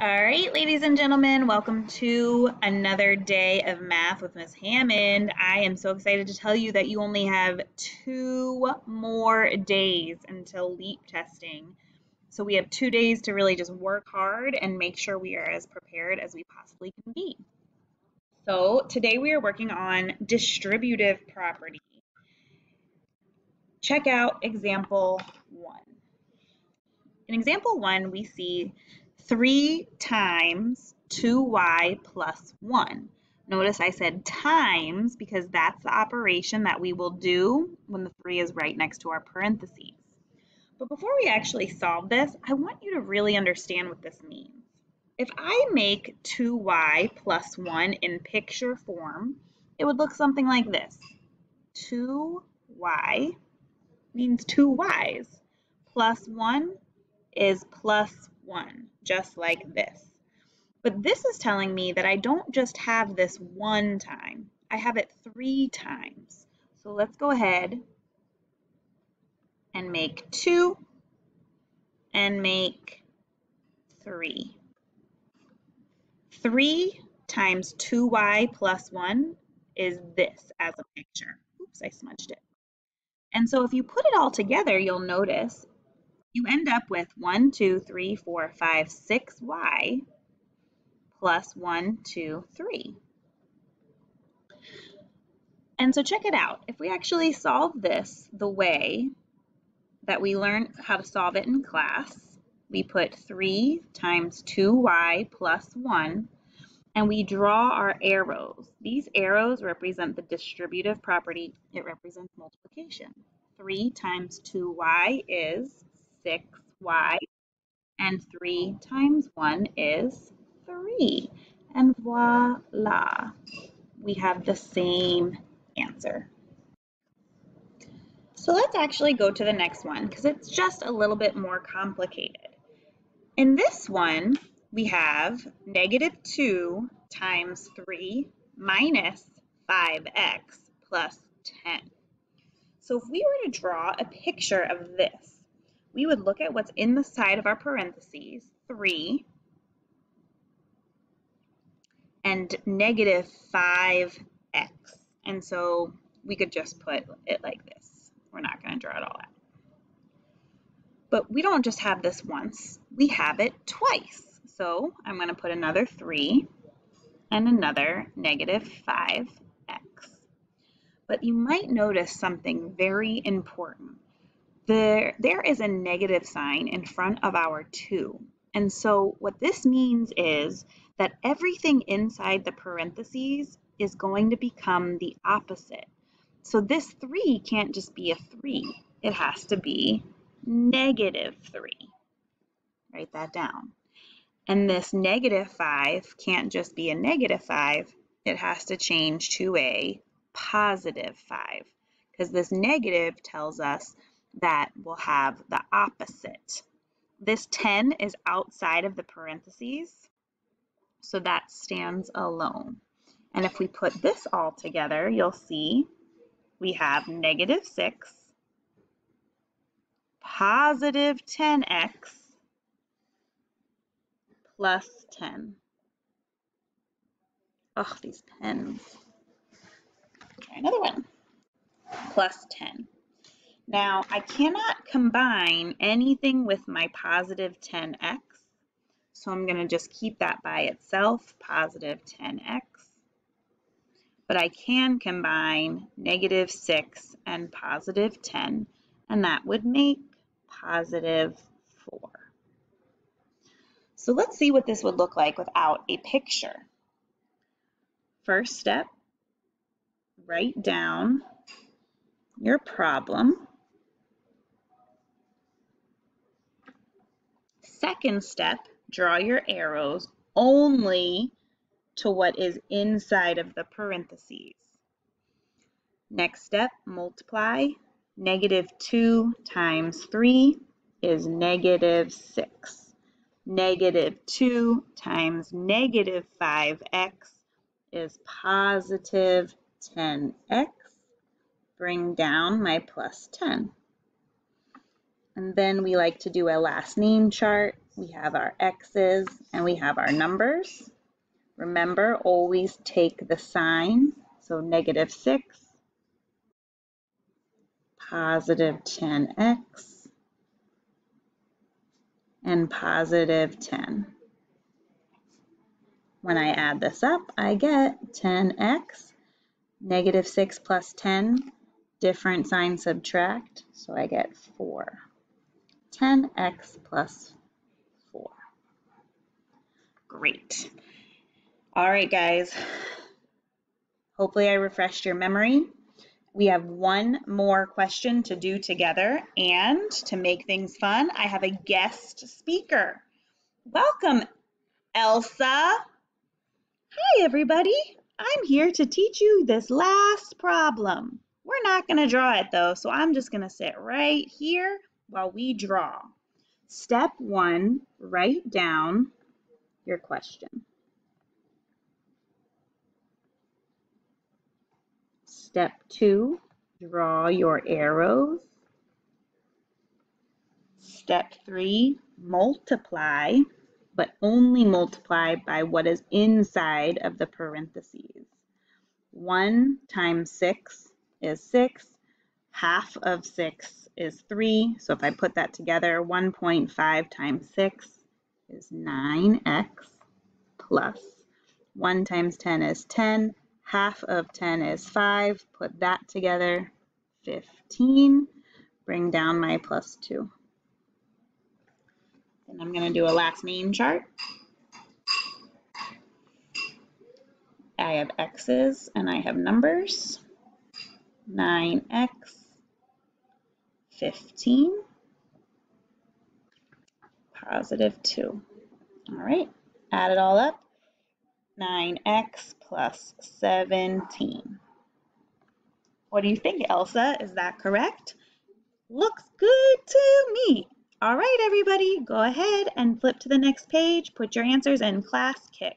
All right, ladies and gentlemen, welcome to another day of math with Miss Hammond. I am so excited to tell you that you only have two more days until LEAP testing. So we have two days to really just work hard and make sure we are as prepared as we possibly can be. So today we are working on distributive property. Check out example one. In example one, we see 3 times 2y plus 1. Notice I said times because that's the operation that we will do when the 3 is right next to our parentheses. But before we actually solve this, I want you to really understand what this means. If I make 2y plus 1 in picture form, it would look something like this. 2y means 2 y's plus 1 is plus 1, just like this. But this is telling me that I don't just have this one time, I have it three times. So let's go ahead and make 2 and make 3. 3 times 2y plus 1 is this as a picture. Oops, I smudged it. And so if you put it all together, you'll notice you end up with 1, 2, 3, 4, 5, 6y plus 1, 2, 3. And so check it out. If we actually solve this the way that we learned how to solve it in class, we put 3 times 2y plus 1, and we draw our arrows. These arrows represent the distributive property. It represents multiplication. 3 times 2y is 6y, and 3 times 1 is 3. And voila, we have the same answer. So let's actually go to the next one because it's just a little bit more complicated. In this one, we have negative 2 times 3 minus 5x plus 10. So if we were to draw a picture of this, we would look at what's in the side of our parentheses, 3, and negative 5x. And so we could just put it like this. We're not going to draw it all out. But we don't just have this once, we have it twice. So I'm going to put another 3 and another negative 5x. But you might notice something very important there, there is a negative sign in front of our 2. And so what this means is that everything inside the parentheses is going to become the opposite. So this 3 can't just be a 3. It has to be negative 3. Write that down. And this negative 5 can't just be a negative 5. It has to change to a positive 5 because this negative tells us that will have the opposite. This 10 is outside of the parentheses, so that stands alone. And if we put this all together, you'll see we have negative 6, positive 10x, plus 10. Oh, these pens. Try another one. Plus 10. Now, I cannot combine anything with my positive 10x, so I'm going to just keep that by itself, positive 10x. But I can combine negative 6 and positive 10, and that would make positive 4. So let's see what this would look like without a picture. First step, write down your problem. Second step, draw your arrows only to what is inside of the parentheses. Next step, multiply. Negative 2 times 3 is negative 6. Negative 2 times negative 5x is positive 10x. Bring down my plus 10. And then we like to do a last name chart. we have our x's, and we have our numbers. Remember, always take the sign. So negative 6, positive 10x, and positive 10. When I add this up, I get 10x, negative 6 plus 10, different sign subtract, so I get 4. 10x plus 4. Great. All right, guys. Hopefully I refreshed your memory. We have one more question to do together, and to make things fun, I have a guest speaker. Welcome, Elsa. Hi, everybody. I'm here to teach you this last problem. We're not going to draw it, though, so I'm just going to sit right here while we draw. Step one, write down your question. Step two, draw your arrows. Step three, multiply, but only multiply by what is inside of the parentheses. 1 times 6 is 6. Half of 6 is 3. So if I put that together, 1.5 times 6 is 9x plus 1 times 10 is 10. Half of 10 is 5. Put that together, 15. Bring down my plus 2. And I'm going to do a last name chart. I have x's and I have numbers. 9x, 15, positive 2. All right, add it all up. 9x plus 17. What do you think, Elsa? Is that correct? Looks good to me. All right, everybody, go ahead and flip to the next page. Put your answers in class kick.